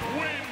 win.